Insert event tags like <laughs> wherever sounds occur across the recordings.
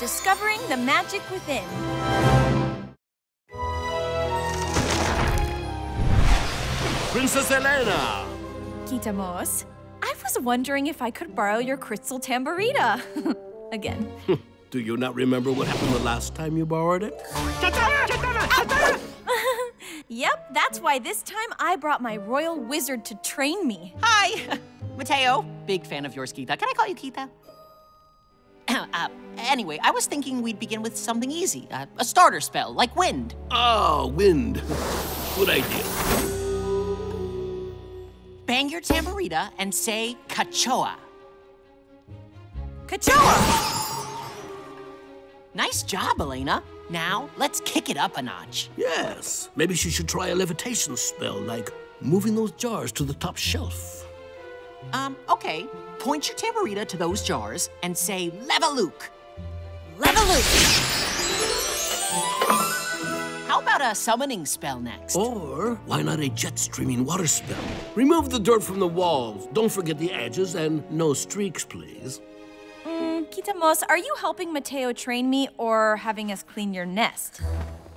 discovering the magic within. Princess Elena! Quita Moz, I was wondering if I could borrow your crystal tamborita. <laughs> Again. Hmm. Do you not remember what happened the last time you borrowed it? <laughs> Yep, that's why this time I brought my royal wizard to train me. Hi, <laughs> Mateo. Big fan of yours, Quita. Can I call you Quita? Uh, anyway, I was thinking we'd begin with something easy. Uh, a starter spell, like wind. Oh, wind. Good idea. Bang your tamborita and say Cachoa. Kachoa! Nice job, Elena. Now, let's kick it up a notch. Yes. Maybe she should try a levitation spell, like moving those jars to the top shelf. Um, okay. Point your tamborita to those jars and say Levaluke. Levaluke! How about a summoning spell next? Or why not a jet streaming water spell? Remove the dirt from the walls. Don't forget the edges and no streaks, please. Mm, Quita Moz, are you helping Mateo train me or having us clean your nest?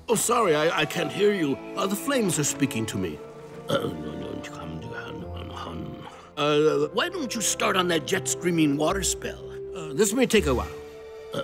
Oh, sorry, I, I can't hear you. Uh, the flames are speaking to me. Uh, uh, why don't you start on that jet streaming water spell? Uh, this may take a while. Uh,